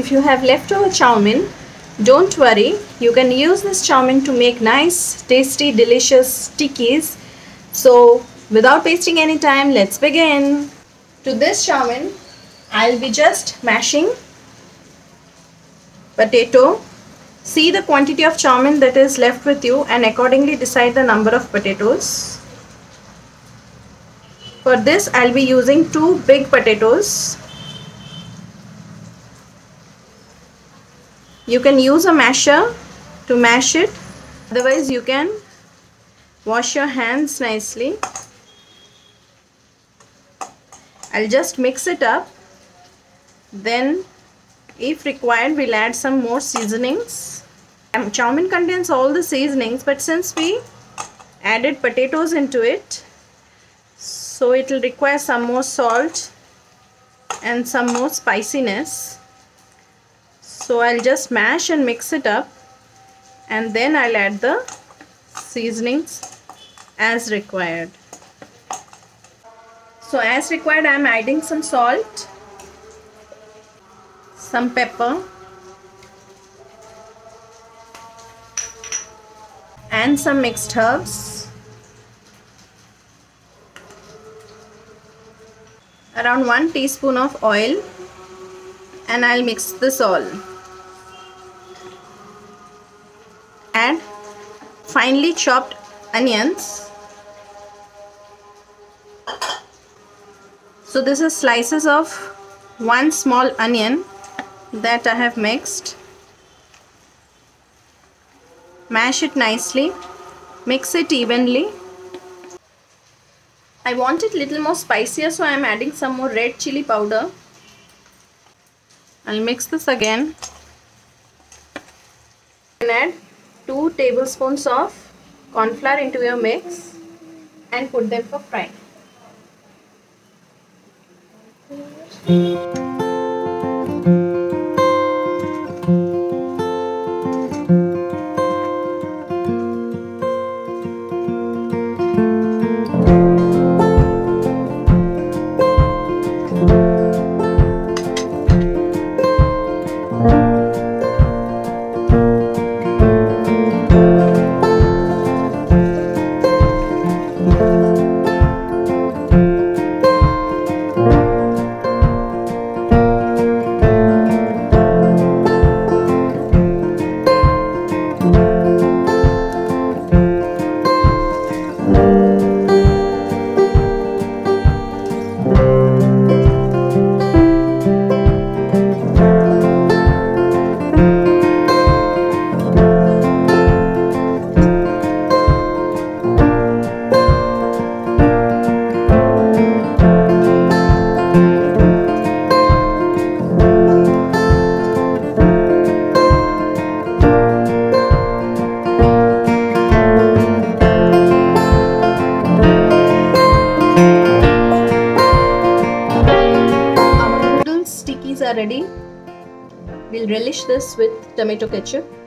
if you have leftover chow mein, don't worry, you can use this chow mein to make nice, tasty, delicious tikkis. So without wasting any time, let's begin. To this chow mein, I'll be just mashing potato. See the quantity of chow mein that is left with you and accordingly decide the number of potatoes. For this I'll be using two big potatoes. You can use a masher to mash it. Otherwise you can wash your hands nicely. I'll just mix it up. Then if required we'll add some more seasonings. Um, chow mein contains all the seasonings but since we added potatoes into it so it will require some more salt and some more spiciness so I'll just mash and mix it up and then I'll add the seasonings as required so as required I'm adding some salt some pepper and some mixed herbs around 1 teaspoon of oil and I'll mix this all. Finely chopped onions. So this is slices of one small onion that I have mixed. Mash it nicely. Mix it evenly I want it little more spicier so I am adding some more red chili powder. I'll mix this again and add 2 tablespoons of corn flour into your mix and put them for frying. are ready. We'll relish this with tomato ketchup.